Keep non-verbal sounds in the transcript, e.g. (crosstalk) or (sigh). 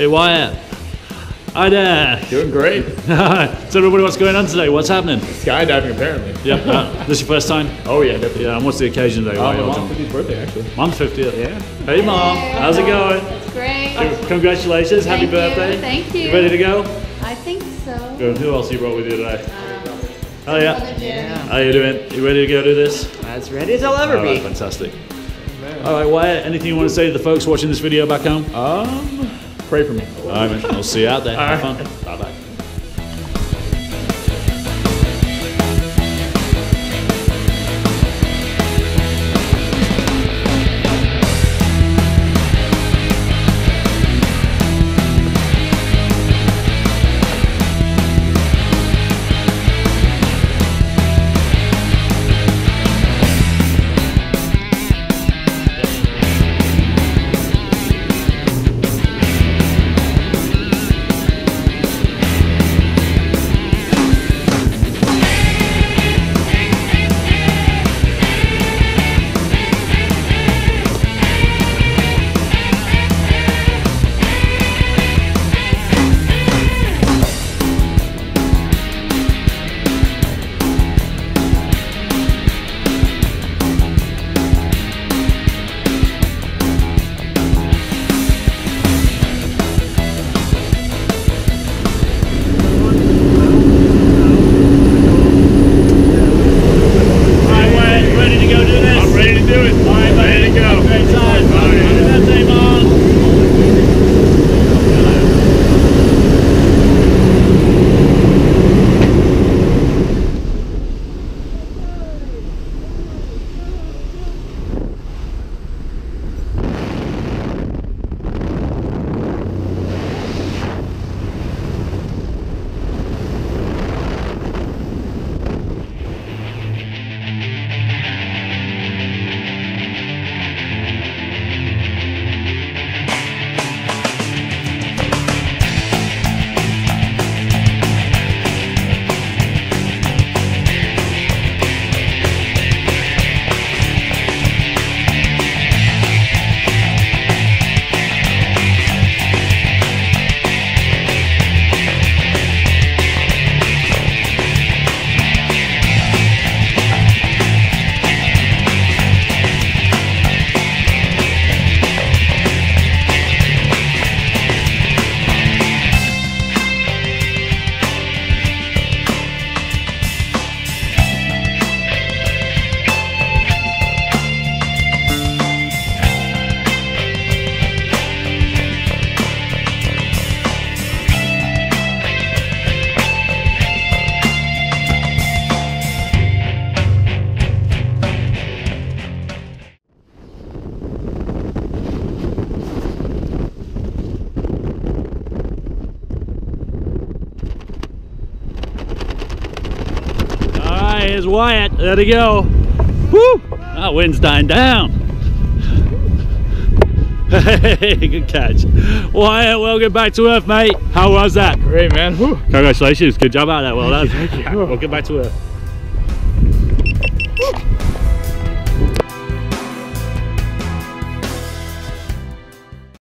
Hey Wyatt. Hi there. Doing great. (laughs) so everybody, what's going on today? What's happening? Skydiving, apparently. Yep. Uh, this your first time? (laughs) Oh, yeah, definitely. Yeah. And what's the occasion today? Uh, Why my you're mom's 50th birthday, actually. Mom's 50th. Yeah. Hey mom, how's it going? It's great. Congratulations, happy you, birthday. thank you. You ready to go? I think so. Good. Who else you brought with you today? Um, Oh yeah. Brother Jim. How are you doing? You ready to go do this? As ready as I'll ever All right, be. fantastic. All right, Wyatt, anything you want to say to the folks watching this video back home? Um, pray for me. All right, man. I'll see you out there. Have All fun. Bye bye. Right, here's Wyatt. There to go. Woo! That wind's dying down. (laughs) Hey, good catch. Wyatt, welcome back to Earth, mate. How was that? Great, man. Whew. Congratulations. Good job out there. Well done. Thank you. Well, get back to Earth.